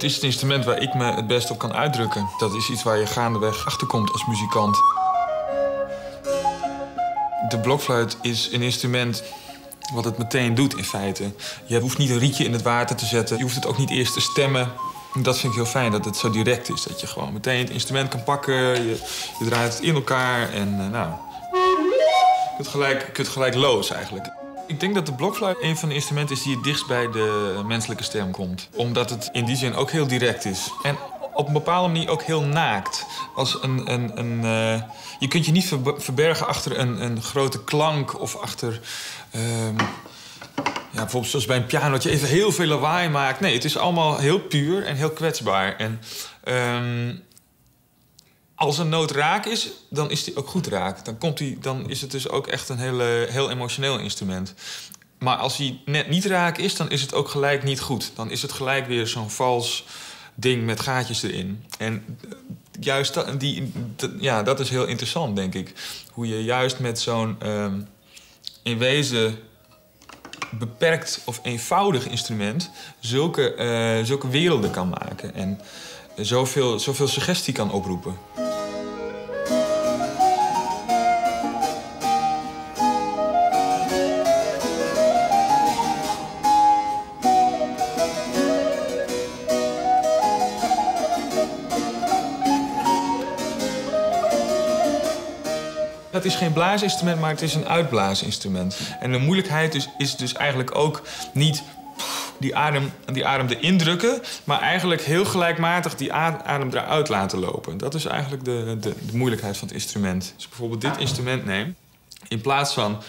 Het is het instrument waar ik me het best op kan uitdrukken. Dat is iets waar je gaandeweg achterkomt als muzikant. De blokfluit is een instrument wat het meteen doet in feite. Je hoeft niet een rietje in het water te zetten. Je hoeft het ook niet eerst te stemmen. Dat vind ik heel fijn, dat het zo direct is. Dat je gewoon meteen het instrument kan pakken. Je, draait het in elkaar en uh, nou... Je kunt gelijk, je kunt gelijk los eigenlijk. Ik denk dat de blokfluit een van de instrumenten is die het dichtst bij de menselijke stem komt. Omdat het in die zin ook heel direct is. En op een bepaalde manier ook heel naakt. Als een, een, een, uh, je kunt je niet verbergen achter een, een grote klank of achter... Um, ja, bijvoorbeeld zoals bij een piano, dat je even heel veel lawaai maakt. Nee, het is allemaal heel puur en heel kwetsbaar. En um, als een noot raak is, dan is die ook goed raak. Dan, komt die, dan is het dus ook echt een hele, heel emotioneel instrument. Maar als hij net niet raak is, dan is het ook gelijk niet goed. Dan is het gelijk weer zo'n vals ding met gaatjes erin. En juist dat, die, ja, dat is heel interessant, denk ik. Hoe je juist met zo'n um, in wezen beperkt of eenvoudig instrument zulke, uh, zulke werelden kan maken. En zoveel, zoveel suggestie kan oproepen. Het is geen blaasinstrument, maar het is een uitblaasinstrument. En de moeilijkheid is, dus eigenlijk ook niet die adem, die adem erin drukken, maar eigenlijk heel gelijkmatig die adem eruit laten lopen. Dat is eigenlijk de, de, moeilijkheid van het instrument. Als ik bijvoorbeeld dit instrument neem, in plaats van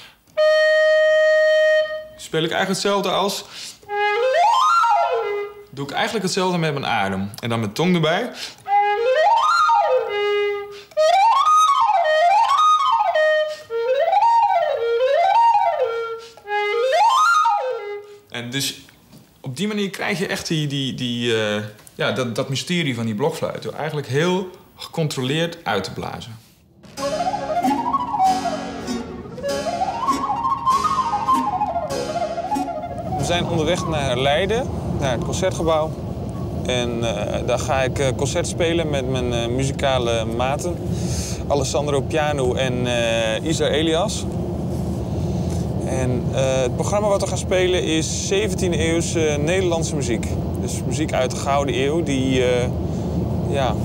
speel ik eigenlijk hetzelfde als. Doe ik eigenlijk hetzelfde met mijn adem. En dan mijn tong erbij. Dus op die manier krijg je echt die, die, die, uh, ja, dat, dat mysterie van die blokfluit. Door eigenlijk heel gecontroleerd uit te blazen. We zijn onderweg naar Leiden, naar het concertgebouw. En uh, daar ga ik uh, concert spelen met mijn muzikale maten. Alessandro Piano en Isa Elias. En het programma wat we gaan spelen is 17e eeuwse Nederlandse muziek. Dus muziek uit de Gouden Eeuw die, ja,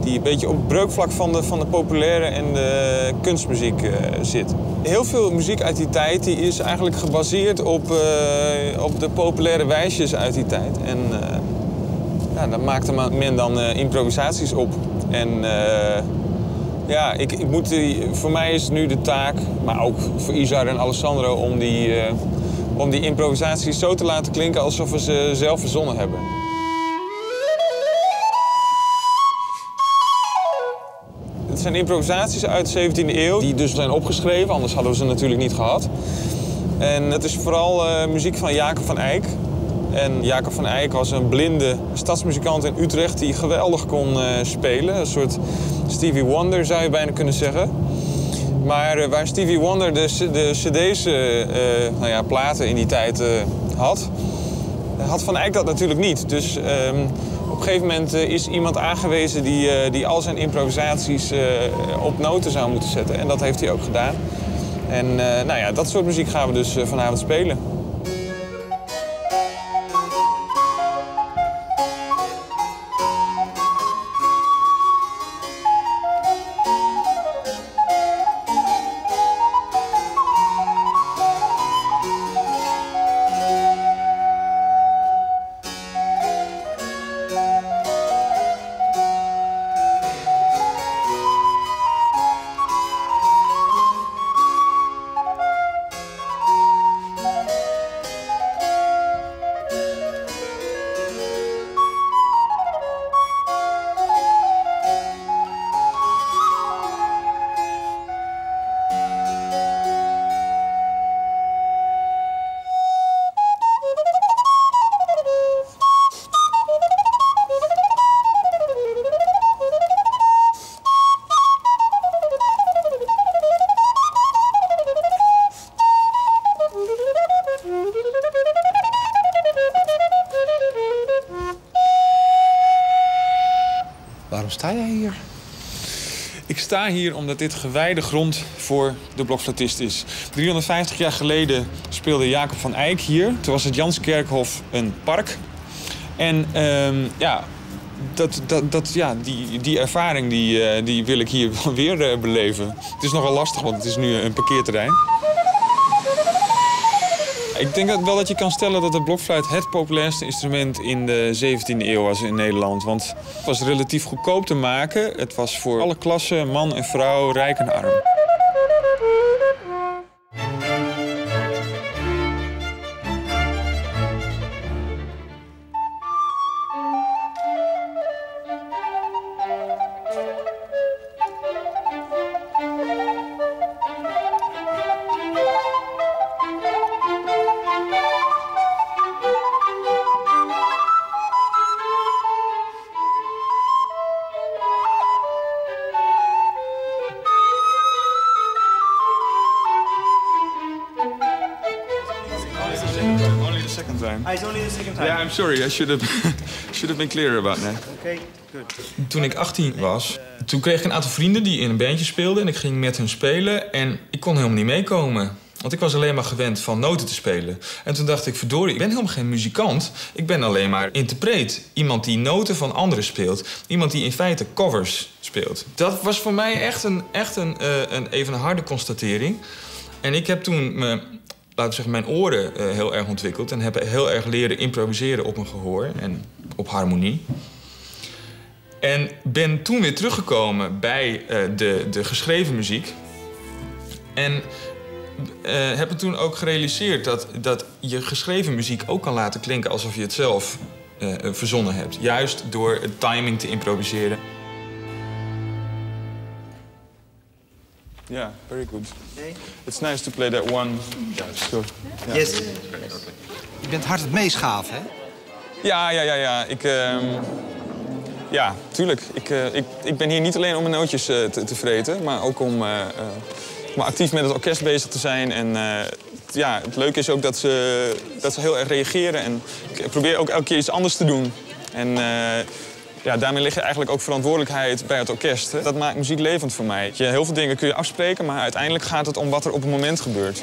die een beetje op het breukvlak van de, van de populaire en de kunstmuziek zit. Heel veel muziek uit die tijd die is eigenlijk gebaseerd op, op de populaire wijsjes uit die tijd. En, ja, daar maakte men dan uh, improvisaties op. En uh, ja, ik, ik moet die, voor mij is nu de taak, maar ook voor Isar en Alessandro, om die, uh, om die improvisaties zo te laten klinken alsof we ze zelf verzonnen hebben. Het zijn improvisaties uit de 17e eeuw, die dus zijn opgeschreven, anders hadden we ze natuurlijk niet gehad. En het is vooral muziek van Jacob van Eyck. En Jacob van Eyck was een blinde stadsmuzikant in Utrecht die geweldig kon spelen. Een soort Stevie Wonder zou je bijna kunnen zeggen. Maar uh, waar Stevie Wonder de, de cd's, uh, nou ja, platen in die tijd had, had Van Eyck dat natuurlijk niet. Dus um, op een gegeven moment is iemand aangewezen die, die al zijn improvisaties op noten zou moeten zetten. En dat heeft hij ook gedaan. En nou ja, dat soort muziek gaan we dus vanavond spelen. Waarom sta jij hier? Ik sta hier omdat dit gewijde grond voor de blokfluitist is. 350 jaar geleden speelde Jacob van Eyck hier. Toen was het Janskerkhof een park. En ehm, ja, dat, dat, dat, ja, die, die ervaring die, eh, die wil ik hier weer uh, beleven. Het is nogal lastig, want het is nu een parkeerterrein. Ik denk dat wel dat je kan stellen dat de blokfluit het populairste instrument in de 17e eeuw was in Nederland. Want het was relatief goedkoop te maken. Het was voor alle klassen, man en vrouw, rijk en arm. Time. Ah, it's only the second time. Yeah, I'm sorry. I should have should have been clearer about that. Okay, good. Toen ik 18 was, toen kreeg ik een aantal vrienden die in een bandje speelden en ik ging met hun spelen en ik kon helemaal niet meekomen. Want ik was alleen maar gewend van noten te spelen. En toen dacht ik, verdorie, ik ben helemaal geen muzikant. Ik ben alleen maar interpreet. Iemand die noten van anderen speelt. Iemand die in feite covers speelt. Dat was voor mij echt een, echt een, uh, een even een harde constatering. En ik heb toen me laten zeggen, mijn oren uh, heel erg ontwikkeld. En heb heel erg leren improviseren op een gehoor en op harmonie. En ben toen weer teruggekomen bij uh, de, de geschreven muziek. En uh, heb me toen ook gerealiseerd dat, dat je geschreven muziek ook kan laten klinken alsof je het zelf verzonnen hebt. Juist door het timing te improviseren. Yeah, very good. Okay. It's nice to play that one. Yeah, sure. Yeah. Yes. Je bent hard het meeschaven, hè? Ja, ja, ja, ja. Ik, uh, ja, tuurlijk. Ik, uh, ik, ik ben hier niet alleen om mijn nootjes uh, te, te, vreten, maar ook om, uh, om actief met het orkest bezig te zijn. En ja, het leuke is ook dat ze, dat ze heel erg reageren. En ik probeer ook elke keer iets anders te doen. En ja, daarmee ligt eigenlijk ook verantwoordelijkheid bij het orkest. Dat maakt muziek levend voor mij. Heel veel dingen kun je afspreken, maar uiteindelijk gaat het om wat er op het moment gebeurt.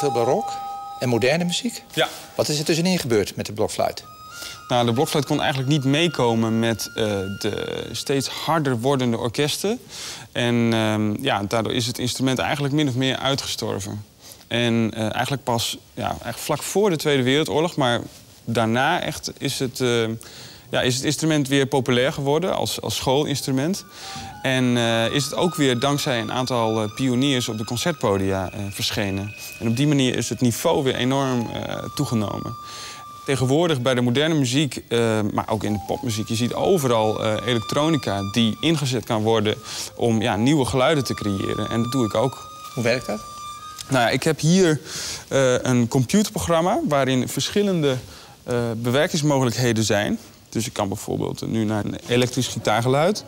Heel veel barok en moderne muziek. Ja. Wat is er tussenin gebeurd met de blokfluit? Nou, de blokfluit kon eigenlijk niet meekomen met uh, de steeds harder wordende orkesten. En uh, ja, daardoor is het instrument eigenlijk min of meer uitgestorven. En uh, eigenlijk pas ja, eigenlijk vlak voor de Tweede Wereldoorlog, maar daarna echt is het, uh, ja, is het instrument weer populair geworden als, als schoolinstrument. En uh, is het ook weer dankzij een aantal uh, pioniers op de concertpodia uh, verschenen. En op die manier is het niveau weer enorm toegenomen. Tegenwoordig bij de moderne muziek, maar ook in de popmuziek... je ziet overal elektronica die ingezet kan worden om ja, nieuwe geluiden te creëren. En dat doe ik ook. Hoe werkt dat? Nou ja, ik heb hier een computerprogramma waarin verschillende bewerkingsmogelijkheden zijn. Dus ik kan bijvoorbeeld nu naar een elektrisch gitaargeluid...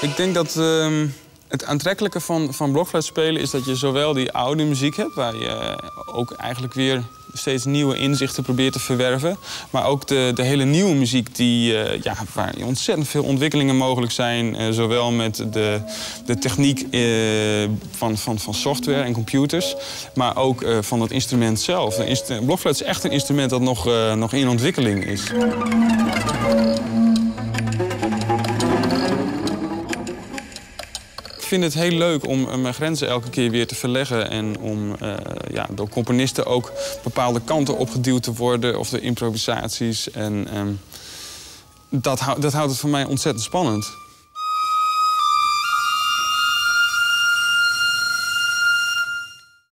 Ik denk dat uh, het aantrekkelijke van, van blokfluitspelen is dat je zowel die oude muziek hebt, waar je ook eigenlijk weer steeds nieuwe inzichten probeert te verwerven. Maar ook de, de hele nieuwe muziek die, uh, ja, waar ontzettend veel ontwikkelingen mogelijk zijn. Uh, zowel met de, de techniek uh, van, van, van software en computers. Maar ook van het instrument zelf. De blokfluit is echt een instrument dat nog, nog in ontwikkeling is. Vind het heel leuk om mijn grenzen elke keer weer te verleggen. En om uh, ja, door componisten ook bepaalde kanten opgeduwd te worden. Of de improvisaties. En um, dat, dat houdt het voor mij ontzettend spannend.